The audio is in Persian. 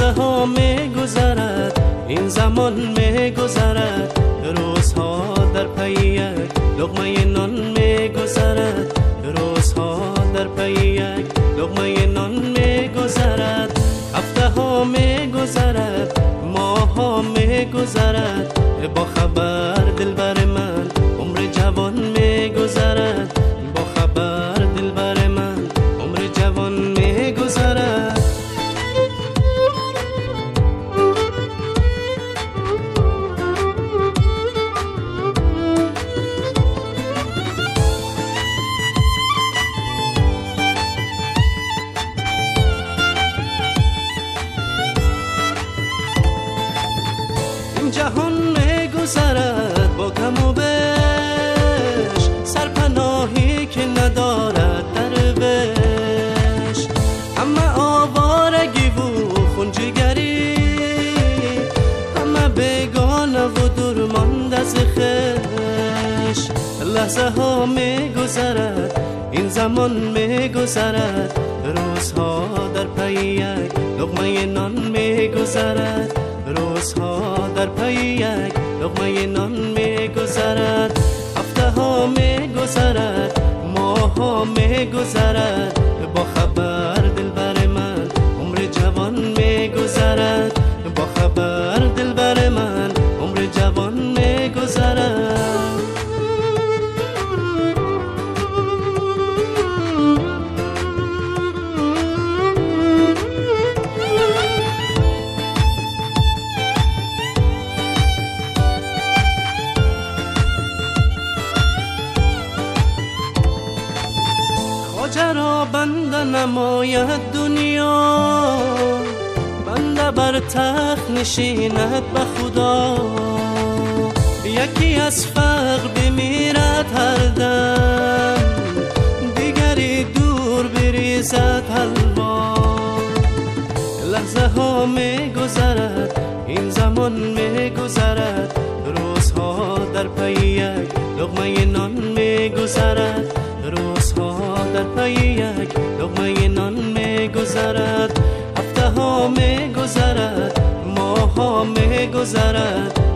ها می گذرد این زمان می گذرد روزها در پی یک لغمه نان می گذرد روزها در پی یک لغمه نان می گذرد هفته ها می گذرد ماه ها می گذرد با خبر جهان می گذرد با کم و بش سرپناهی که ندارد دروش همه آوارگی و خونجگری همه بگانه و دور مانده از خش. لحظه ها می گذرد این زمان می گذرد روزها در پی یک لقمه نان می گذرد روزها گذرد با خواجه را بنده نماید دنیا. بنده بر تخت نشیند به خدا. یکی از فقر بمیرد هر دم. دیگری دور بریزد حلوا. لحظه ها می گذرد این زمان می گذرد روزها در پی یک لغمه نان می گذرد پی یک لغمه نان می گذرد هفته ها می گذرد ماه ها می گذرد